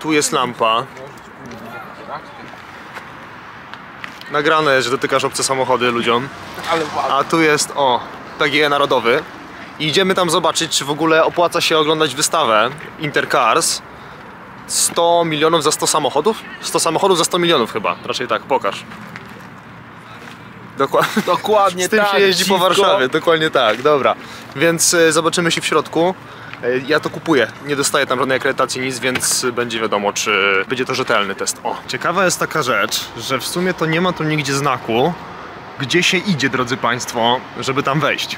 Tu jest lampa. Nagrane jest, że dotykasz obce samochody ludziom. A tu jest, o, PGE Narodowy. I idziemy tam zobaczyć, czy w ogóle opłaca się oglądać wystawę Intercars. 100 milionów za 100 samochodów? 100 samochodów za 100 milionów chyba, raczej tak, pokaż. Dokładnie. Dokładnie Z tym tak, się jeździ po dziwko. Warszawie, dokładnie tak, dobra. Więc e, zobaczymy się w środku. E, Ja to kupuję, nie dostaję tam żadnej akredytacji, nic, więc będzie wiadomo, czy będzie to rzetelny test. O, ciekawa jest taka rzecz, że w sumie to nie ma tu nigdzie znaku, gdzie się idzie, drodzy Państwo, żeby tam wejść.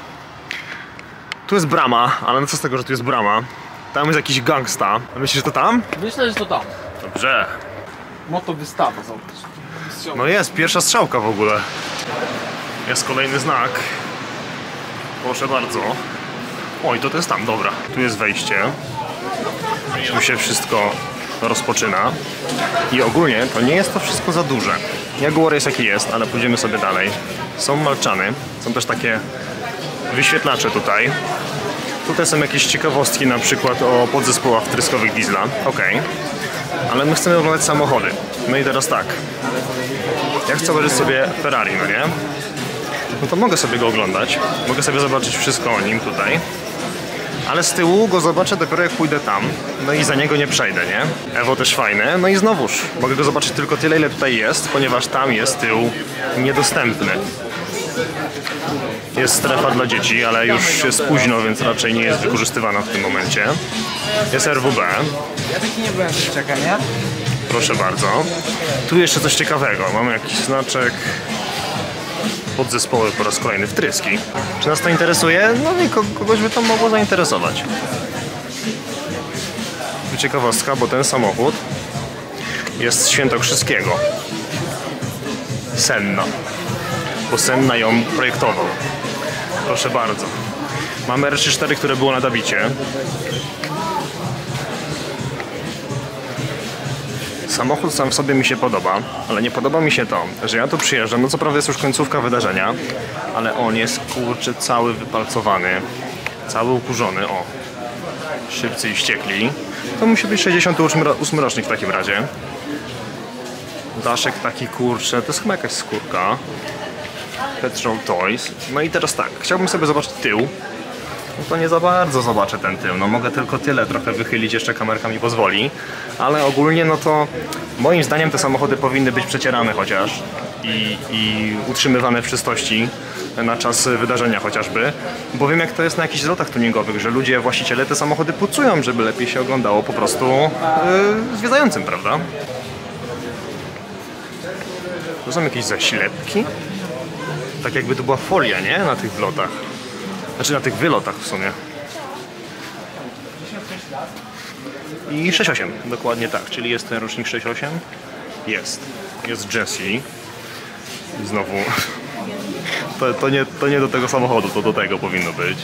Tu jest brama, ale no co z tego, że tu jest brama? Tam jest jakiś gangsta. A Myślisz, że to tam? Myślę, że to tam. Dobrze. Moto wystawa, zobacz. No jest, pierwsza strzałka w ogóle. Jest kolejny znak. Proszę bardzo. Oj, to jest tam, dobra. Tu jest wejście. Tu się wszystko rozpoczyna. I ogólnie to nie jest to wszystko za duże. Jaguar jest jaki jest, ale pójdziemy sobie dalej. Są malczany, są też takie wyświetlacze tutaj. Tutaj są jakieś ciekawostki, na przykład o podzespołach wtryskowych diesla. Okej. Ale my chcemy oglądać samochody. No i teraz tak. Ja chcę obejrzeć sobie Ferrari, no nie? No to mogę sobie go oglądać. Mogę sobie zobaczyć wszystko o nim tutaj. Ale z tyłu go zobaczę dopiero jak pójdę tam. No i za niego nie przejdę, nie? Evo też fajne. No i znowuż, mogę go zobaczyć tylko tyle, ile tutaj jest, ponieważ tam jest tył niedostępny. Jest strefa dla dzieci, ale już jest późno, więc raczej nie jest wykorzystywana w tym momencie. Jest RWB. Ja taki nie byłem czekam, nie? Proszę bardzo. Tu jeszcze coś ciekawego. Mamy jakiś znaczek podzespoły po raz kolejny wtryski. Czy nas to interesuje? No i ko- kogoś by to mogło zainteresować. Ciekawostka, bo ten samochód jest Świętokrzyskiego. Senna. Bo Senna ją projektował. Proszę bardzo. Mamy R34, które było na Dabicie. Samochód sam w sobie mi się podoba, ale nie podoba mi się to, że ja tu przyjeżdżam, no co prawda jest już końcówka wydarzenia, ale on jest kurczę cały wypalcowany, cały ukurzony, o. Szybcy i wściekli. To musi być 68 ro- ósmy rocznik w takim razie. Daszek taki kurczę, to jest chyba jakaś skórka. Petrol Toys. No i teraz tak, chciałbym sobie zobaczyć tył. No to nie za bardzo zobaczę ten tył. No mogę tylko tyle trochę wychylić, jeszcze kamerka mi pozwoli. Ale ogólnie no to moim zdaniem te samochody powinny być przecierane chociaż i, i utrzymywane w czystości na czas wydarzenia chociażby. Bo wiem jak to jest na jakichś zlotach tuningowych, że ludzie, właściciele te samochody pucują, żeby lepiej się oglądało po prostu yy, zwiedzającym, prawda? To są jakieś zaślepki? Tak jakby to była folia, nie? Na tych wlotach. Znaczy na tych wylotach w sumie. I 6.8, dokładnie tak, czyli jest ten rocznik 6.8? Jest. Jest Jessie. Znowu. To, to, nie, to nie do tego samochodu, to do tego powinno być.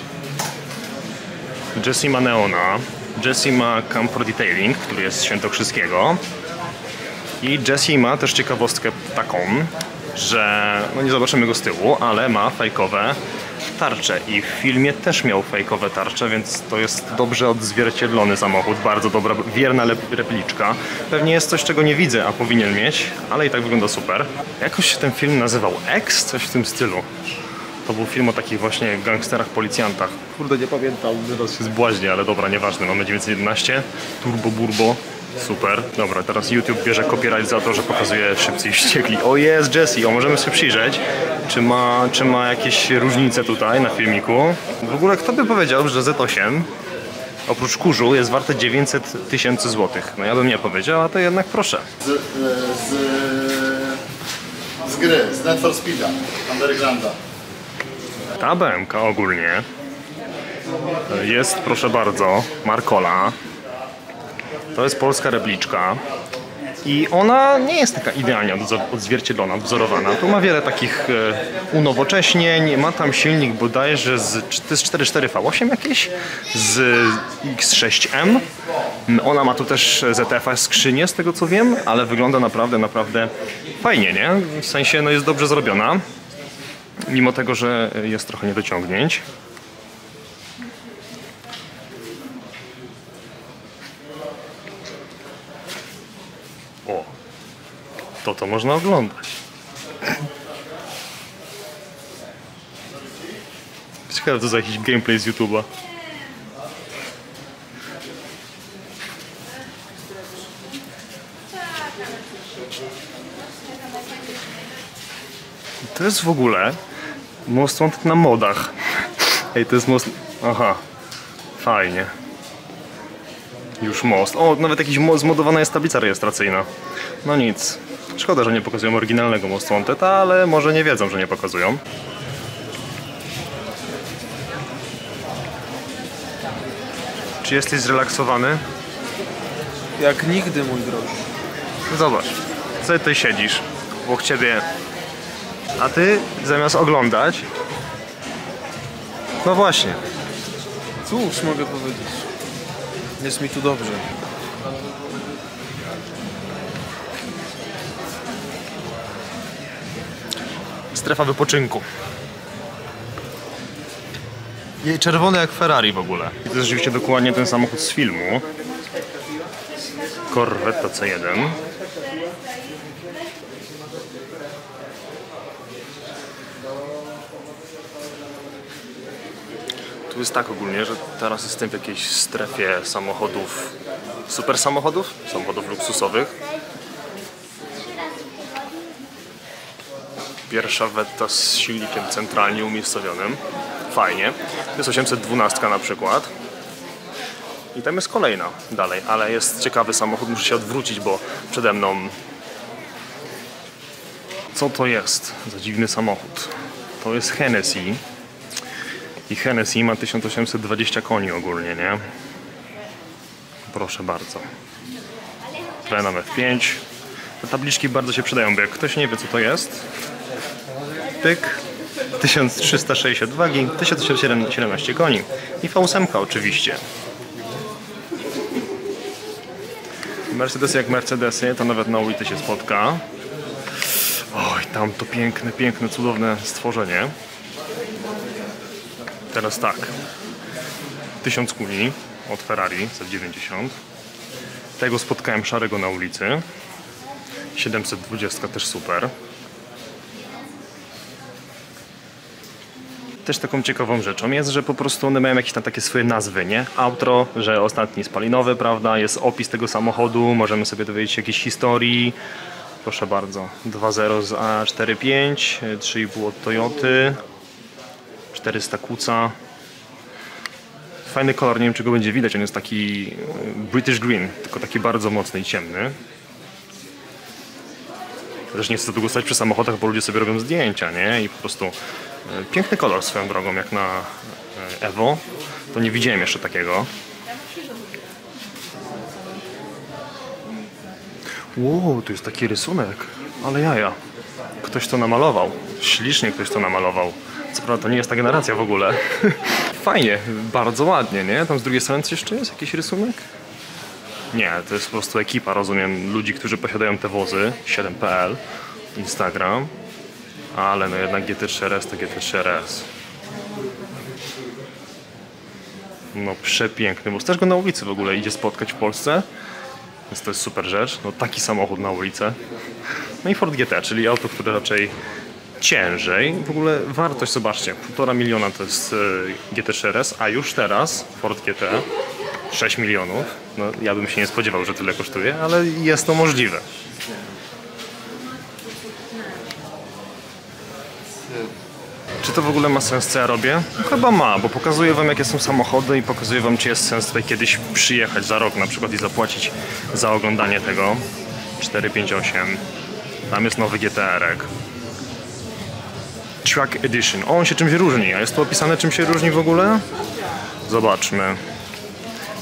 Jessie ma Neona. Jessie ma Camp Detailing, który jest Świętokrzyskiego. I Jessie ma też ciekawostkę taką, że no nie zobaczymy go z tyłu, ale ma fajkowe tarcze i w filmie też miał fajkowe tarcze, więc to jest dobrze odzwierciedlony samochód, bardzo dobra, wierna repliczka. Pewnie jest coś, czego nie widzę, a powinien mieć, ale i tak wygląda super. Jakoś się ten film nazywał X? Coś w tym stylu. To był film o takich właśnie gangsterach, policjantach. Kurde, nie pamiętam, teraz się zbłaźnię, ale dobra, nieważne. Mamy 911, Turbo Burbo, super. Dobra, teraz YouTube bierze copyright za to, że pokazuje szybcy i wściekli. O jest Jesse, o możemy się przyjrzeć, czy ma, czy ma jakieś różnice tutaj na filmiku. W ogóle kto by powiedział, że Z8 oprócz kurzu jest warte 900 tysięcy złotych? No ja bym nie powiedział, a to jednak proszę. z, z, z gry, z Net for Speed'a, Undergrounda. Ta BMK ogólnie jest, proszę bardzo, Markola. To jest polska repliczka. I ona nie jest taka idealnie odzwierciedlona, wzorowana. Tu ma wiele takich e, unowocześnień. Ma tam silnik bodajże z to jest 4.4 V8 jakieś z X6M. Ona ma tu też ZF skrzynię z tego co wiem, ale wygląda naprawdę, naprawdę fajnie, nie? W sensie no jest dobrze zrobiona mimo tego, że jest trochę niedociągnięć. To to można oglądać. Ciekawe, co za jakiś gameplay z YouTube'a. To jest w ogóle most łąk na modach. Ej, to jest most... Aha, fajnie. Już most. O, nawet jakiś mo- zmodowana jest tablica rejestracyjna. No nic. Szkoda, że nie pokazują oryginalnego mostu Wanted, ale może nie wiedzą, że nie pokazują. Czy jesteś zrelaksowany? Jak nigdy, mój drogi. Zobacz, sobie tutaj siedzisz, obok ciebie, a ty zamiast oglądać, no właśnie, Cóż mogę powiedzieć? Jest mi tu dobrze. Strefa wypoczynku. Jej czerwony jak Ferrari w ogóle. I to jest rzeczywiście dokładnie ten samochód z filmu. Corvette C1. Tu jest tak ogólnie, że teraz jestem w jakiejś strefie samochodów, super samochodów, samochodów luksusowych. Pierwsza Vetta z silnikiem centralnie umiejscowionym. Fajnie. To jest 812 na przykład. I tam jest kolejna dalej, ale jest ciekawy samochód, muszę się odwrócić, bo przede mną... Co to jest za dziwny samochód? To jest Hennessy. I Hennessy ma 1820 koni ogólnie, nie? Proszę bardzo. Plenam F5. Te tabliczki bardzo się przydają, bo jak ktoś nie wie co to jest, pyk, 1360 wagi, 1017 koni i V8 oczywiście. Mercedesy jak Mercedesy, to nawet na ulicy się spotka. Oj, tam to piękne, piękne, cudowne stworzenie. Teraz tak. 1000 kuni od Ferrari Z90. Tego spotkałem szarego na ulicy. 720 też super. Też taką ciekawą rzeczą jest, że po prostu one mają jakieś tam takie swoje nazwy, nie? Outro, że ostatni spalinowy, prawda? Jest opis tego samochodu, możemy sobie dowiedzieć się jakiejś historii. Proszę bardzo. 2.0 z A45, 3.5 od Toyoty, 400 kuca. Fajny kolor, nie wiem czy go będzie widać, on jest taki e, British Green, tylko taki bardzo mocny i ciemny. Też nie chcę długo stać przy samochodach, bo ludzie sobie robią zdjęcia, nie? I po prostu piękny kolor swoją drogą, jak na e, Evo. To nie widziałem jeszcze takiego. Wow, tu jest taki rysunek, ale jaja. Ktoś to namalował. Ślicznie ktoś to namalował. Co prawda to nie jest ta generacja w ogóle. Fajnie, bardzo ładnie, nie? Tam z drugiej strony coś jeszcze jest? Jakiś rysunek? Nie, to jest po prostu ekipa, rozumiem, ludzi, którzy posiadają te wozy. 7.pl, Instagram. Ale no jednak GT3RS to GT3RS. No przepiękny, bo też go na ulicy w ogóle idzie spotkać w Polsce. Więc to jest super rzecz. No taki samochód na ulicę. No i Ford GT, czyli auto, które raczej ciężej. W ogóle wartość, zobaczcie, 1,5 miliona to jest e, GT4RS, a już teraz Ford GT 6 milionów. No, ja bym się nie spodziewał, że tyle kosztuje, ale jest to możliwe. Czy to w ogóle ma sens, co ja robię? Chyba ma, bo pokazuję wam, jakie są samochody i pokazuję wam, czy jest sens tutaj kiedyś przyjechać za rok na przykład i zapłacić za oglądanie tego. 458. Tam jest nowy GTR-ek. Track Edition. O, on się czymś różni. A jest tu opisane, czym się różni w ogóle? Zobaczmy.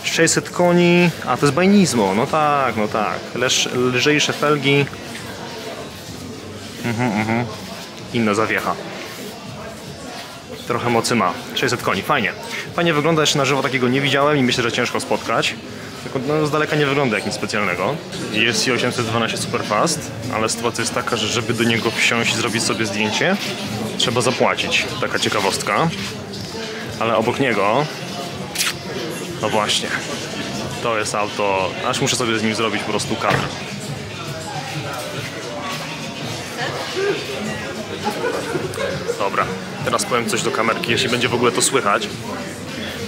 600 koni, a to jest Bajnizmo, no tak, no tak. Leż, lżejsze felgi. Mhm, mhm. Inna zawiecha. Trochę mocy ma. 600 koni, fajnie. Fajnie wygląda, jeszcze na żywo takiego nie widziałem i myślę, że ciężko spotkać. Tylko no, z daleka nie wygląda jak nic specjalnego. Jest i 812 Superfast, ale sytuacja jest taka, że żeby do niego wsiąść i zrobić sobie zdjęcie, trzeba zapłacić. Taka ciekawostka. Ale obok niego, no właśnie, to jest auto, aż muszę sobie z nim zrobić po prostu kadr. Dobra, teraz powiem coś do kamerki, jeśli będzie w ogóle to słychać.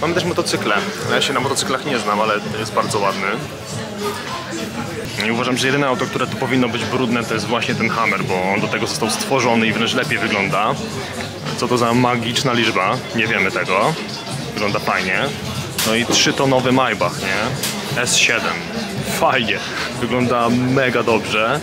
Mamy też motocykle. No Ja się na motocyklach nie znam, ale jest bardzo ładny. I uważam, że jedyne auto, które tu powinno być brudne, to jest właśnie ten Hammer, bo on do tego został stworzony i wręcz lepiej wygląda. Co to za magiczna liczba? Nie wiemy tego. Wygląda fajnie. No i trzytonowy Maybach, nie? S7. Fajnie. Wygląda mega dobrze.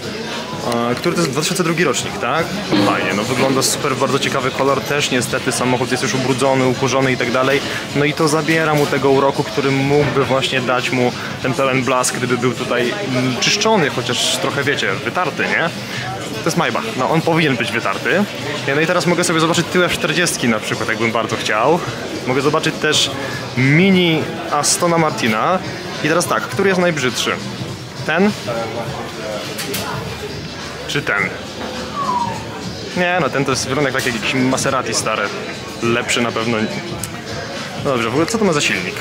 Który to jest 2002 rocznik, tak? Fajnie, no wygląda super, bardzo ciekawy kolor też, niestety samochód jest już ubrudzony, ukurzony i tak dalej. No i to zabiera mu tego uroku, który mógłby właśnie dać mu ten pełen blask, gdyby był tutaj mm, czyszczony, chociaż trochę wiecie, wytarty, nie? To jest Maybach, no on powinien być wytarty. No i teraz mogę sobie zobaczyć tył F40 na przykład, jakbym bardzo chciał. Mogę zobaczyć też mini Astona Martina. I teraz tak, który jest najbrzydszy? Ten? Czy ten? Nie, no ten to jest wygląda jak taki jakiś Maserati stary. Lepszy na pewno. No dobrze, w ogóle co to ma za silnik?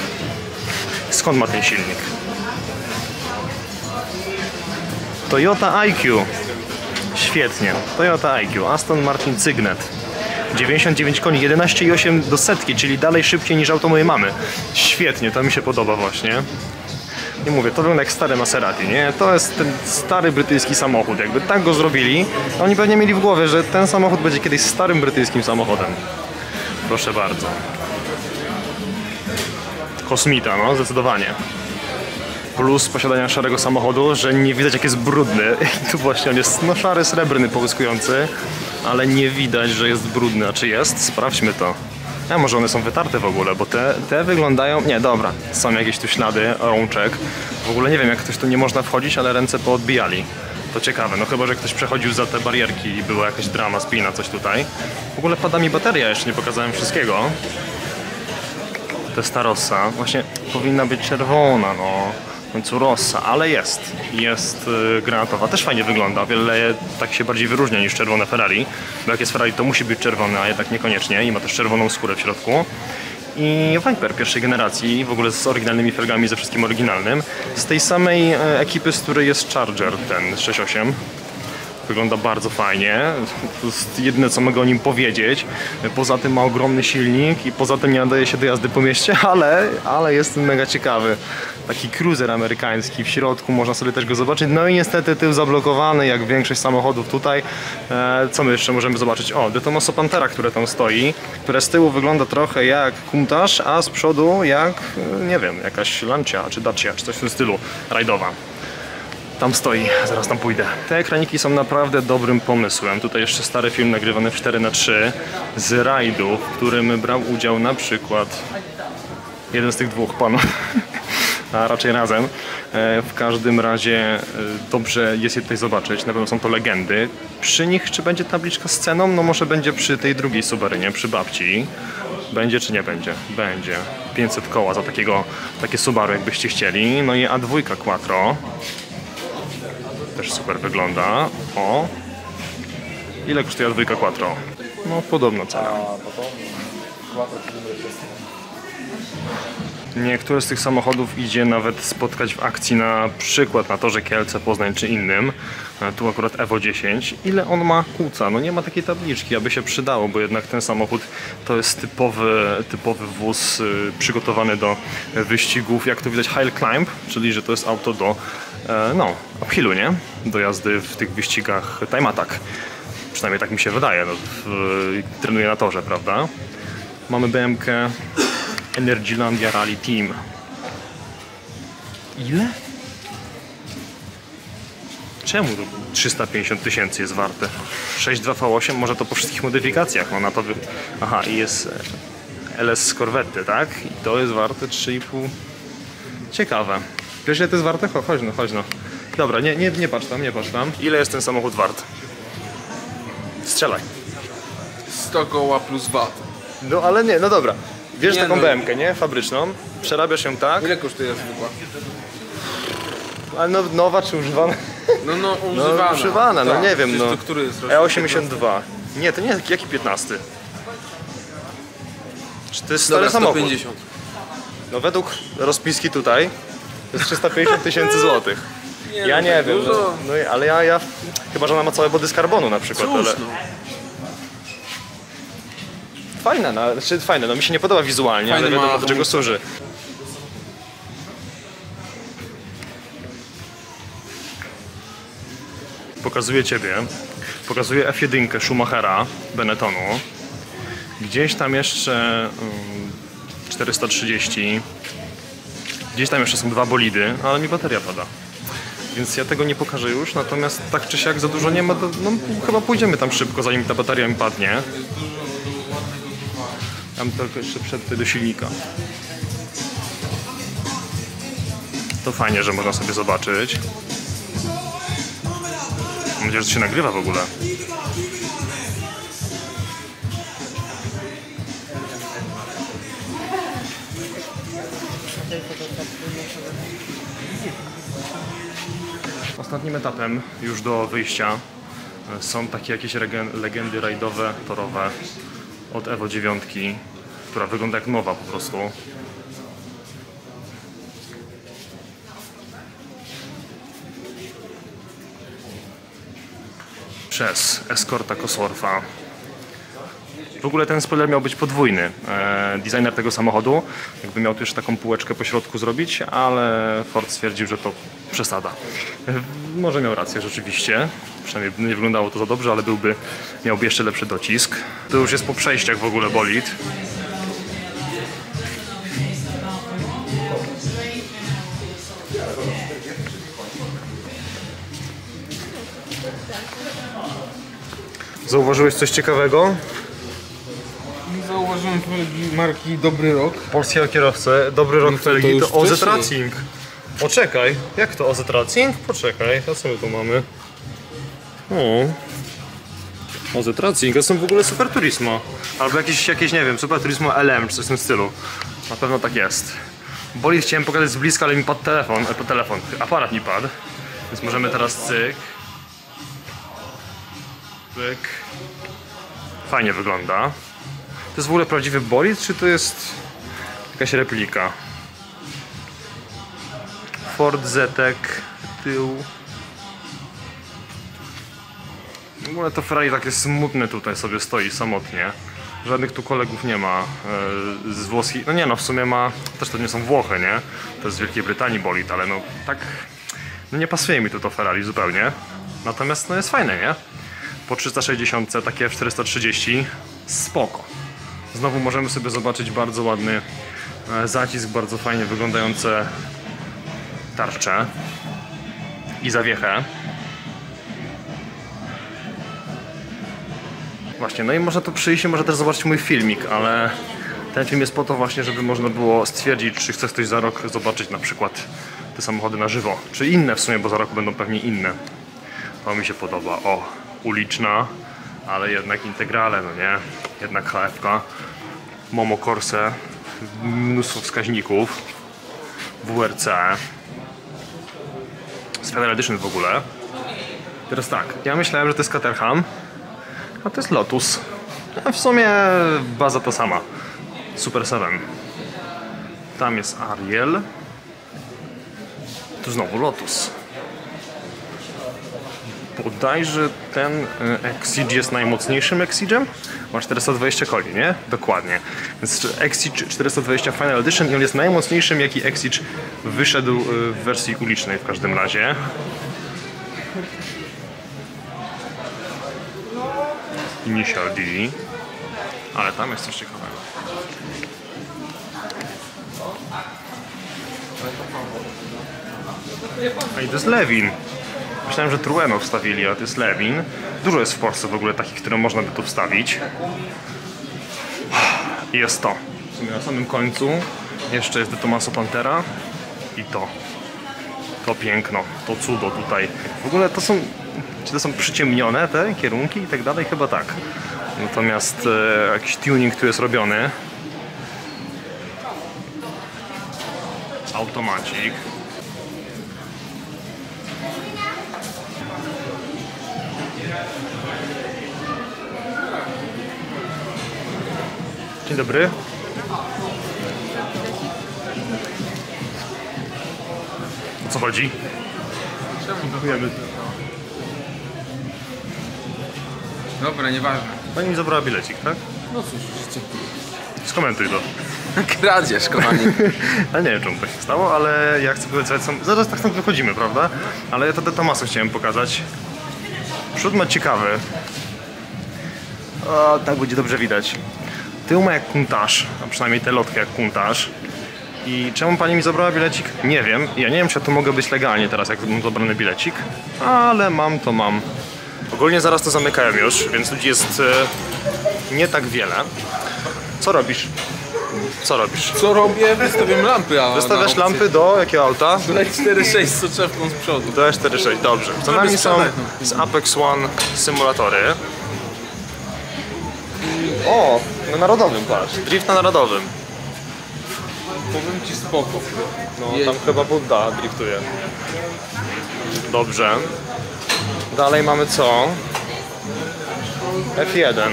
Skąd ma ten silnik? Toyota IQ. Świetnie. Toyota IQ. Aston Martin Cygnet. 99 koni, 11,8 do setki, czyli dalej szybciej niż auto mojej mamy. Świetnie, to mi się podoba właśnie. Nie mówię, to wygląda jak stare Maserati, nie? To jest ten stary brytyjski samochód. Jakby tak go zrobili, to oni pewnie mieli w głowie, że ten samochód będzie kiedyś starym brytyjskim samochodem. Proszę bardzo. Kosmita, no, zdecydowanie. Plus posiadania szarego samochodu, że nie widać jak jest brudny. I tu właśnie on jest no szary, srebrny, połyskujący, ale nie widać, że jest brudny. A czy jest? Sprawdźmy to. A może one są wytarte w ogóle, bo te, te wyglądają... Nie, dobra, są jakieś tu ślady rączek. W ogóle nie wiem, jak ktoś tu nie można wchodzić, ale ręce poodbijali. To ciekawe, no chyba, że ktoś przechodził za te barierki i była jakaś drama, spina, coś tutaj. W ogóle pada mi bateria, jeszcze nie pokazałem wszystkiego. Testarossa, właśnie powinna być czerwona, no. Końcu Rossa, ale jest. Jest y, granatowa. Też fajnie wygląda. Wiele tak się bardziej wyróżnia niż czerwone Ferrari. Bo jak jest Ferrari, to musi być czerwone, a jednak niekoniecznie. I ma też czerwoną skórę w środku. I Viper pierwszej generacji, w ogóle z oryginalnymi felgami, ze wszystkim oryginalnym. Z tej samej e, ekipy, z której jest Charger, ten 6.8. Wygląda bardzo fajnie. To jest jedyne, co mogę o nim powiedzieć. Poza tym ma ogromny silnik i poza tym nie nadaje się do jazdy po mieście, ale, ale jest mega ciekawy. Taki cruiser amerykański w środku, można sobie też go zobaczyć. No i niestety tył zablokowany, jak większość samochodów tutaj. E, co my jeszcze możemy zobaczyć? O, De Tomaso Pantera, które tam stoi, które z tyłu wygląda trochę jak Countach, a z przodu jak, e, nie wiem, jakaś Lancia czy Dacia, czy coś w tym stylu, rajdowa. Tam stoi, zaraz tam pójdę. Te ekraniki są naprawdę dobrym pomysłem. Tutaj jeszcze stary film nagrywany w 4 na 3 z rajdu, w którym brał udział na przykład jeden z tych dwóch panów, a raczej razem. E, W każdym razie e, dobrze jest je tutaj zobaczyć. Na pewno są to legendy. Przy nich czy będzie tabliczka z ceną? No może będzie przy tej drugiej Subarynie, przy babci. Będzie czy nie będzie? Będzie. 500 koła za takiego, takie Subaru jakbyście chcieli. No i A2 Quattro. Też super wygląda. O! Ile kosztuje A2 Quattro? No podobna cena. Niektóre z tych samochodów idzie nawet spotkać w akcji na przykład na torze Kielce, Poznań czy innym. E, Tu akurat Evo 10. Ile on ma kłóca? No nie ma takiej tabliczki, aby się przydało, bo jednak ten samochód to jest typowy, typowy wóz y, przygotowany do wyścigów, jak to widać High Climb, czyli że to jest auto do e, no, uphillu, nie? Do jazdy w tych wyścigach time attack. Przynajmniej tak mi się wydaje. No, trenuję na torze, prawda? Mamy BMK Energylandia Rally Team. Ile? Czemu to 350 tysięcy jest warte? 6.2 V8, może to po wszystkich modyfikacjach. No na to wy... Aha, i jest e, LS z Corvette, tak? I to jest warte 3,5. Ciekawe. Wiesz, ile to jest warte? Cho- Chodź no, chodź no. Dobra, nie, nie, nie patrz tam, nie patrz tam. Ile jest ten samochód wart? Strzelaj. 100 koła plus VAT. No ale nie, no dobra. Wiesz Nie, taką no. BMK, nie? Fabryczną. Przerabiasz ją tak, Ile kosztuje zwykła? ale no, nowa czy używana? No, no, używana. używana, no Tak, nie wiem, no. Który jest rocznik? E82. Nie, to nie jest jaki 15. Czy to jest stary Dobra, samochód? 150. No według rozpiski tutaj to jest 350 tysięcy złotych. Ja no, nie tak wiem, dużo. no, no, ale ja, ja... Chyba, że ona ma całe body z karbonu na przykład, Cóż, ale... no. Fajne, no, znaczy fajne, no mi się nie podoba wizualnie, Fajny ale wiadomo ma do czego służy. Pokazuję Ciebie, pokazuję F1 Schumachera Benettonu. Gdzieś tam jeszcze mm, 430. Gdzieś tam jeszcze są dwa bolidy, ale mi bateria pada. Więc ja tego nie pokażę już, natomiast tak czy siak za dużo nie ma, to no, chyba pójdziemy tam szybko, zanim ta bateria mi padnie. Tam tylko jeszcze przed do silnika. To fajnie, że można sobie zobaczyć. Mam nadzieję, że to się nagrywa w ogóle. Ostatnim etapem już do wyjścia e, są takie jakieś legendy rajdowe, torowe od Evo 9, która wygląda jak nowa po prostu. Przez Escorta Cosworth'a. W ogóle ten spoiler miał być podwójny. E, designer tego samochodu jakby miał też taką półeczkę po środku zrobić, ale Ford stwierdził, że to przesada. E, może miał rację rzeczywiście. Przynajmniej nie wyglądało to za dobrze, ale byłby, miałby jeszcze lepszy docisk. To już jest po przejściach w ogóle bolid. Zauważyłeś coś ciekawego? Zauważyłem felgi marki Dobry Rok. Polskiego kierowcę, dobry rok No to felgi, to to, OZ wcześniej. Racing. Poczekaj, jak to OZ Racing? Poczekaj, a co my tu mamy? O. OZ Racing, to są w ogóle Super Turismo. Albo jakieś, jakieś, nie wiem, Super Turismo LM, czy coś w tym stylu. Na pewno tak jest. Boli chciałem pokazać z bliska, ale mi padł telefon, e, telefon, aparat mi padł. Więc możemy teraz cyk. Cyk. Fajnie wygląda. To jest w ogóle prawdziwy bolid, czy to jest jakaś replika? Ford Zetek, tył. W ogóle to Ferrari takie smutne tutaj sobie stoi samotnie. Żadnych tu kolegów nie ma e, z włoskich. No nie no, w sumie ma. Też to nie są Włochy, nie? To jest z Wielkiej Brytanii bolid, ale no tak. No nie pasuje mi tu to Ferrari zupełnie. Natomiast no jest fajne, nie? Po 360 takie F430 spoko. Znowu możemy sobie zobaczyć bardzo ładny e, zacisk, bardzo fajnie wyglądające tarcze i zawiechę. Właśnie, no i można tu przyjść i można też zobaczyć mój filmik, ale ten film jest po to właśnie, żeby można było stwierdzić, czy chce ktoś za rok zobaczyć na przykład te samochody na żywo, czy inne w sumie, bo za rok będą pewnie inne. To mi się podoba. O, uliczna, ale jednak integrale, no nie? Jednak HFK. Momo Corse, mnóstwo wskaźników. WRC. Spectral Edition w ogóle. Teraz tak, ja myślałem, że to jest Caterham, a to jest Lotus. A w sumie baza ta sama. Super 7. Tam jest Ariel. Tu znowu Lotus. Bodajże ten y, Exige jest najmocniejszym Exigem. Ma 420 koni, nie? Dokładnie. Więc Exige 420 Final Edition i on jest najmocniejszym, jaki Exige wyszedł y, w wersji ulicznej w każdym razie. Initial D. Ale tam jest coś ciekawego. I to jest Lewin. Myślałem, że Trueno wstawili, ale to jest Lewin. Dużo jest w Polsce w ogóle takich, które można by tu wstawić. Jest to. W sumie na samym końcu jeszcze jest De Tomaso Pantera i to. To piękno, to cudo tutaj. W ogóle to są, czy to są przyciemnione te kierunki i tak dalej? Chyba tak. Natomiast e, jakiś tuning tu jest robiony. Automacik. Dzień dobry. O co chodzi? Dziękujemy. Dobra, nieważne. Pani mi zabrała bilecik, tak? No cóż, życie. Skomentuj to. Kradzież, kochani. Ja nie wiem czemu to się stało, ale ja chcę powiedzieć, co... zaraz tak stąd wychodzimy, prawda? Ale ja to do Tomasu chciałem pokazać. Przód ma ciekawy. O, tak będzie dobrze widać. Tył ma jak kuntaż, a przynajmniej te lotki jak kuntaż. I czemu pani mi zabrała bilecik? Nie wiem. Ja nie wiem, czy ja to mogę być legalnie teraz, jak mam zabrany bilecik. Ale mam, to mam. Ogólnie zaraz to zamykają już, więc ludzi jest e, nie tak wiele. Co robisz? Co robisz? Co robię? Wystawiam lampy, a Wystawiasz lampy do jakiego auta? Tutaj 4.6 z soczewką z przodu. Do E46, dobrze. Za nami są sprzedać, z Apex One symulatory. O, na narodowym patrz. Drift na narodowym. Powiem ci spoko. No, tam chyba Budda driftuje. Dobrze. Dalej mamy co? F1.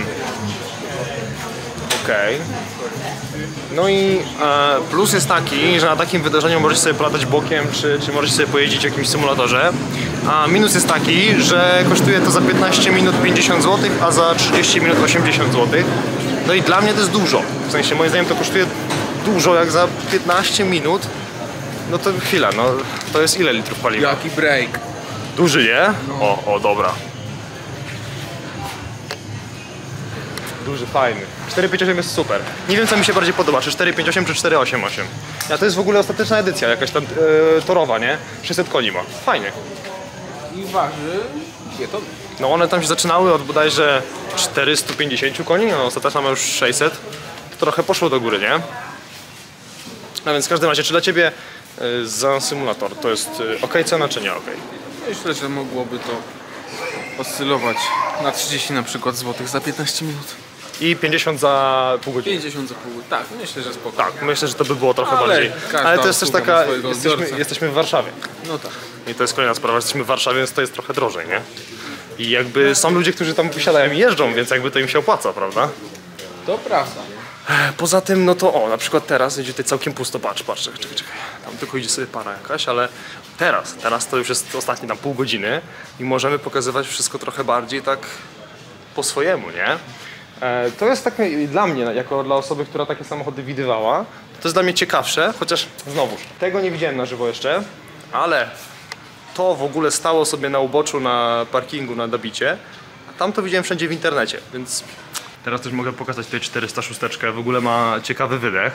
Okej. No i e, plus jest taki, że na takim wydarzeniu możesz sobie polatać bokiem, czy, czy możesz sobie pojeździć w jakimś symulatorze. A minus jest taki, że kosztuje to za 15 minut 50 zł, a za 30 minut 80 zł. No i dla mnie to jest dużo. W sensie moim zdaniem to kosztuje dużo, jak za 15 minut. No to chwila, no to jest ile litrów paliwa? Jaki break. Duży, nie? O, o, dobra. Duży, fajny. 458 jest super. Nie wiem, co mi się bardziej podoba, czy 458 czy 488. A to jest w ogóle ostateczna edycja, jakaś tam e, torowa, nie? 600 koni ma. Fajnie. I waży... Ile to? No one tam się zaczynały od bodajże 450 koni, no ostateczna ma już 600. To trochę poszło do góry, nie? No więc w każdym razie, czy dla Ciebie e, za symulator to jest e, ok cena, czy nie ok? Myślę, że mogłoby to oscylować na 30 na przykład złotych za 15 minut. I 50 za pół godziny. 50 za pół. Tak, myślę, że spoko. Tak, myślę, że to by było trochę Ale bardziej. każda Ale to jest też taka. swojego Jesteśmy, odbiorcę. jesteśmy w Warszawie. No tak. I to jest kolejna sprawa, że jesteśmy w Warszawie, więc to jest trochę drożej, nie? I jakby są ludzie, którzy tam wysiadają i jeżdżą, więc jakby to im się opłaca, prawda? To prawda. Poza tym, no to o, na przykład teraz idzie tutaj całkiem pusto, patrz, patrz, czekaj, czekaj, czekaj. Tam tylko idzie sobie para jakaś, ale teraz, teraz to już jest ostatnie tam pół godziny i możemy pokazywać wszystko trochę bardziej tak po swojemu, nie? E, To jest tak dla mnie, jako dla osoby, która takie samochody widywała, to jest dla mnie ciekawsze, chociaż znowuż, tego nie widziałem na żywo jeszcze, ale to w ogóle stało sobie na uboczu na parkingu na Dabicie, a tam to widziałem wszędzie w internecie, więc teraz też mogę pokazać tutaj 406, w ogóle ma ciekawy wydech,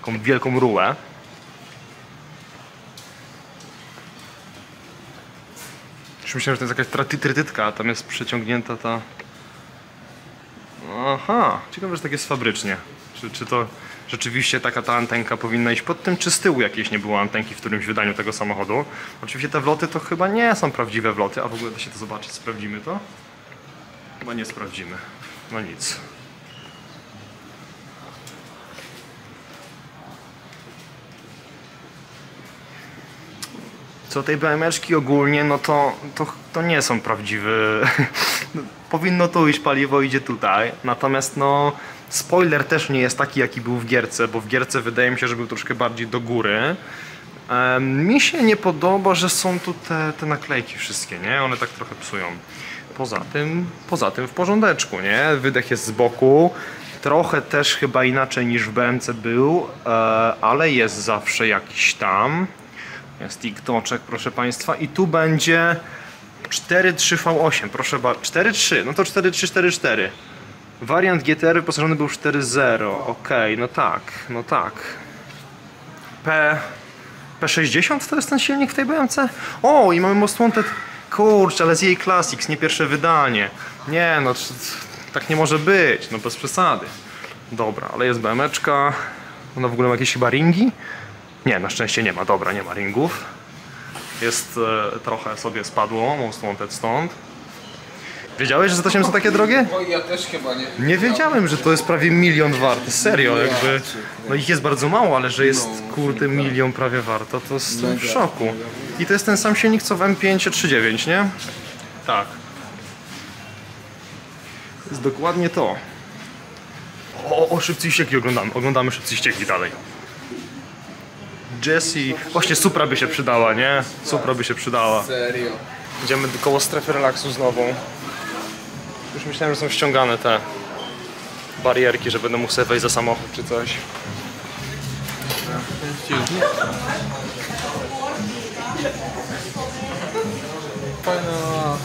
taką wielką rułę. Już myślałem, że to jest jakaś trytytka, tam jest przeciągnięta ta... Aha, ciekawe, że tak jest fabrycznie. Czy, czy to rzeczywiście taka ta antenka powinna iść pod tym, czy z tyłu jakiejś nie było antenki w którymś wydaniu tego samochodu? Oczywiście te wloty to chyba nie są prawdziwe wloty, a w ogóle da się to zobaczyć, sprawdzimy to? Chyba nie sprawdzimy. No nic. Co tej BMeczki ogólnie, no to, to, to nie są prawdziwe. No, Powinno tu iść paliwo, idzie tutaj. Natomiast no, spoiler też nie jest taki, jaki był w gierce, bo w gierce wydaje mi się, że był troszkę bardziej do góry. Mi się nie podoba, że są tu te, te naklejki wszystkie, nie? One tak trochę psują. Poza tym, poza tym w porządeczku, nie? Wydech jest z boku. Trochę też chyba inaczej niż w BMC był, e, ale jest zawsze jakiś tam. Jest TikToczek, proszę Państwa. I tu będzie 4.3 V8, proszę bardzo. 4.3, no to 4.344. Wariant GTR wyposażony był w 4.0. Okej, no tak, no tak. P... P60 to jest ten silnik w tej BMC? O, i mamy Most Wanted. Kurczę, ale z jej Classics, nie pierwsze wydanie. Nie, no tak nie może być, no bez przesady. Dobra, ale jest BMeczka. Ona w ogóle ma jakieś chyba ringi? Nie, na szczęście nie ma, dobra, nie ma ringów. Jest e, trochę sobie spadło, Most Wanted stąd. Wiedziałeś, że te 8 są takie drogie? Oj, ja też chyba nie. Nie wiedziałem, że to jest prawie milion warte, serio, jakby. No ich jest bardzo mało, ale że jest kurde milion prawie warto, to jestem w szoku. I to jest ten sam silnik co w M5 39, nie? Tak. To jest dokładnie to. O, o szybcy i ścieki oglądamy, oglądamy szybcy i ścieki dalej. Jessie. Właśnie Supra by się przydała, nie? Supra by się przydała. Serio. Idziemy koło strefy relaksu znowu. Już myślałem, że są ściągane te barierki, że będę mógł sobie wejść za samochód czy coś. Fajna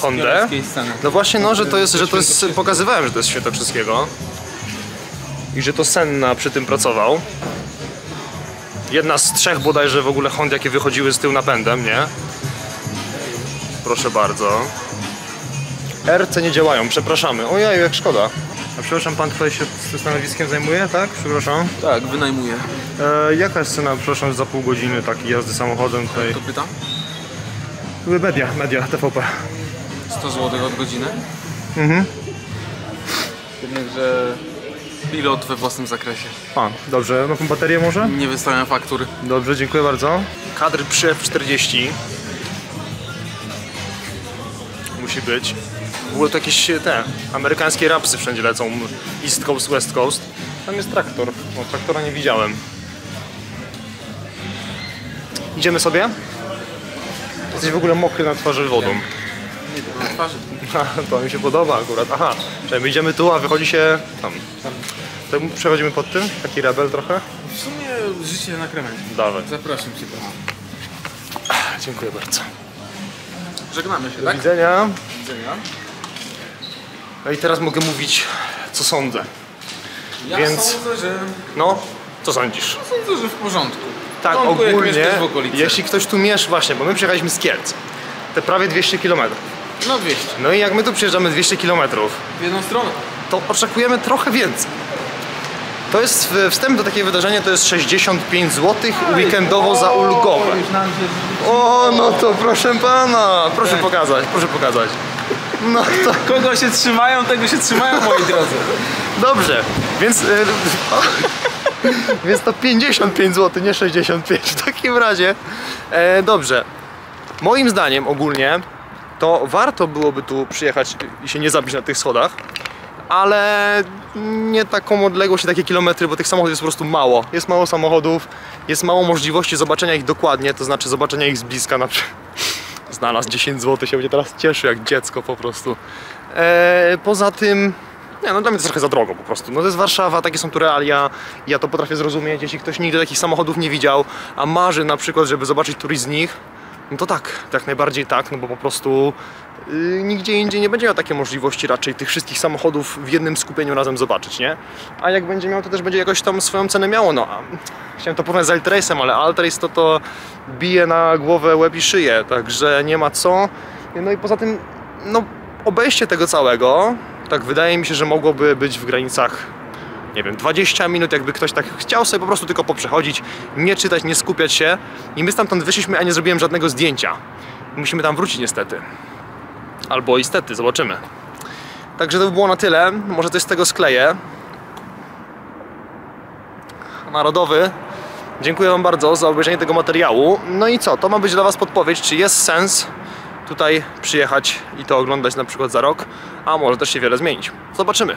Honda z sceny. No właśnie, no, że to jest, że to jest, pokazywałem, że to jest Świętokrzyskiego. I że to Senna przy tym pracował. Jedna z trzech bodajże w ogóle Hond, jakie wychodziły z tyłu napędem, nie? Proszę bardzo. RC nie działają, przepraszamy. Ojej, jak szkoda. A przepraszam, pan tutaj się z tym stanowiskiem zajmuje, tak? Przepraszam. Tak, wynajmuję. E, jaka jest cena, przepraszam, za pół godziny takiej jazdy samochodem tutaj? To pytam? Media, media, TVP. 100 zł od godziny. Mhm. Jednakże pilot we własnym zakresie. A, dobrze, no baterię może? Nie wystawiam faktury. Dobrze, dziękuję bardzo. Kadr przy F40. Musi być. W ogóle to jakieś te amerykańskie rapsy wszędzie lecą. East Coast, West Coast. Tam jest traktor. No, traktora nie widziałem. Idziemy sobie? Jesteś w ogóle mokry na twarzy wodą. Nie na twarzy. to mi się podoba akurat. Aha, czyli my idziemy tu, a wychodzi się tam. To przechodzimy pod tym? Taki rebel trochę? W sumie życie na kremencie. Dawaj. Zapraszam cię tam. Dziękuję bardzo. Żegnamy się, Do tak? widzenia. Do widzenia. No i teraz mogę mówić, co sądzę. Ja Więc- sądzę, że... No, co sądzisz? Sądzę, że w porządku. Tak, ogólnie, jeśli ktoś tu mieszka, właśnie, bo my przyjechaliśmy z Kielc, te prawie 200 km. No 200. No i jak my tu przyjeżdżamy 200 km, W jedną stronę. to oczekujemy trochę więcej. To jest wstęp do takiego wydarzenia, to jest 65 zł weekendowo za ulgowe. O, no to proszę pana, proszę pokazać, proszę pokazać. No to Kogo się trzymają, tego się trzymają, moi drodzy. Dobrze, więc, y, więc to 55 zł, nie 65 w takim razie. E, dobrze, moim zdaniem ogólnie to warto byłoby tu przyjechać i się nie zabić na tych schodach, ale nie taką odległość i takie kilometry, bo tych samochodów jest po prostu mało. Jest mało samochodów, jest mało możliwości zobaczenia ich dokładnie, to znaczy zobaczenia ich z bliska na przykład. Znalazł 10 zł, się będzie teraz cieszył jak dziecko po prostu. E, poza tym, nie, no dla mnie to trochę za drogo po prostu. No to jest Warszawa, takie są tu realia. Ja to potrafię zrozumieć, jeśli ktoś nigdy takich samochodów nie widział, a marzy na przykład, żeby zobaczyć któryś z nich, no to tak, tak najbardziej tak, no bo po prostu nigdzie indziej nie będzie miał takiej możliwości raczej tych wszystkich samochodów w jednym skupieniu razem zobaczyć, nie? A jak będzie miał, to też będzie jakoś tam swoją cenę miało, no. Chciałem to porównać z Altrace'em, ale Altrace to to bije na głowę łeb i szyję, także nie ma co. No i poza tym, no obejście tego całego, tak wydaje mi się, że mogłoby być w granicach nie wiem, 20 minut, jakby ktoś tak chciał sobie po prostu tylko poprzechodzić, nie czytać, nie skupiać się. I my stamtąd wyszliśmy, a nie zrobiłem żadnego zdjęcia. Musimy tam wrócić niestety. Albo istety, zobaczymy. Także to by było na tyle. Może coś z tego skleję. Narodowy. Dziękuję Wam bardzo za obejrzenie tego materiału. No i co? To ma być dla Was podpowiedź, czy jest sens tutaj przyjechać i to oglądać na przykład za rok, a może też się wiele zmienić. Zobaczymy.